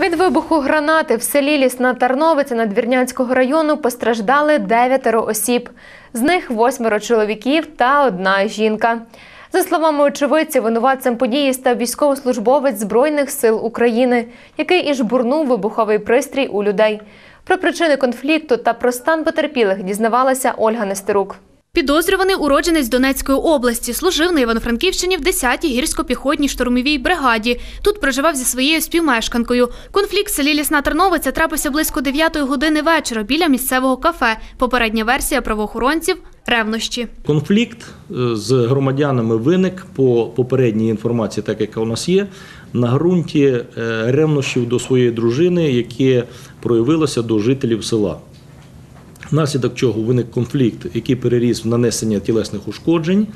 Від вибуху гранати в селі Лісна Тарновиця Надвірнянського району постраждали дев'ятеро осіб. З них восьмеро чоловіків та одна жінка. За словами очевидців, винуватцем події став військовослужбовець Збройних сил України, який і жбурнув вибуховий пристрій у людей. Про причини конфлікту та про стан потерпілих дізнавалася Ольга Нестерук. Підозрюваний уродженець Донецької області служив на Івано-Франківщині в 10-й гірсько-піхотній штурмовій бригаді. Тут проживав зі своєю співмешканкою. Конфлікт в селі Лісна Терновиця трапився близько 9-ї години вечора біля місцевого кафе. Попередня версія правоохоронців ревнощі. Конфлікт е, з громадянами виник по попередній інформації, так яка у нас є, на ґрунті е, ревнощів до своєї дружини, яке проявилося до жителів села. Внаслідок чого виник конфлікт, який переріс в нанесення тілесних ушкоджень,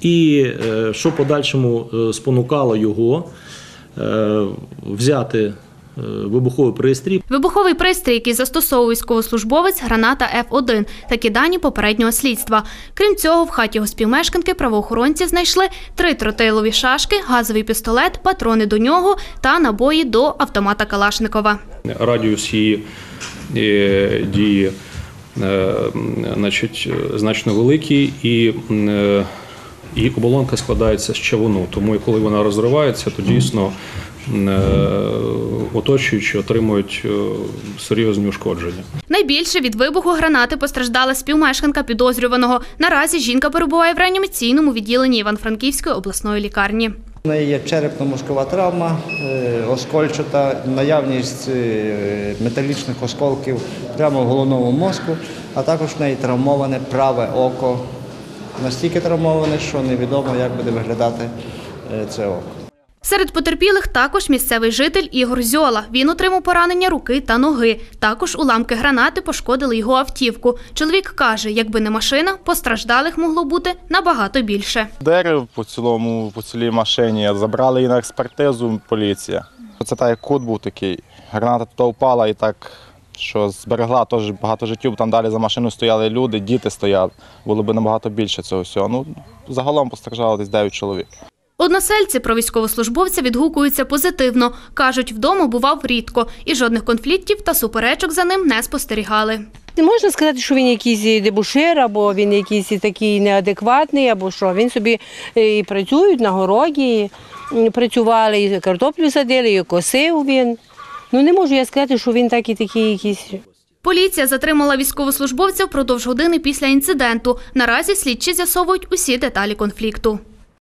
і е, що подальшому е, спонукало його е, взяти вибуховий пристрій, Вибуховий пристрій, який застосовував військовослужбовець, граната Ф1. Такі дані попереднього слідства. Крім цього, в хаті його співмешканки правоохоронці знайшли три тротилові шашки, газовий пістолет, патрони до нього та набої до автомата Калашникова. радіус її дії значить, е, значно великий і, е, і оболонка складається з чавуну. Тому коли вона розривається, то дійсно е, оточуючі отримують серйозні ушкодження. Найбільше від вибуху гранати постраждала співмешканка підозрюваного. Наразі жінка перебуває в реанімаційному відділенні Івано-Франківської обласної лікарні. У неї є черепно-мозкова травма, е, оскольчата, наявність е, металічних осколків прямо в головному мозку, а також в неї травмоване праве око. Настільки травмоване, що невідомо, як буде виглядати е, це око. Серед потерпілих також місцевий житель Ігор Зьола. Він отримав поранення руки та ноги. Також уламки гранати пошкодили його автівку. Чоловік каже, якби не машина, постраждалих могло бути набагато більше. Дерев по цілому, по цілій машині. Забрали її на експертизу поліція. Це так як кут був такий. Граната туди впала і так, що зберегла теж багато життів. Там далі за машиною стояли люди, діти стояли. Було б набагато більше цього всього. Ну, загалом постраждало десь 9 чоловік. Односельці про військовослужбовця відгукуються позитивно. Кажуть, вдома бував рідко і жодних конфліктів та суперечок за ним не спостерігали. Не можна сказати, що він якийсь дебушир, або він якийсь такий неадекватний, або що. Він собі е, і працюють на городі, і працювали, і картоплю садили, і косив він. Ну не можу я сказати, що він такий такий якийсь. Поліція затримала військовослужбовця впродовж години після інциденту. Наразі слідчі з'ясовують усі деталі конфлікту.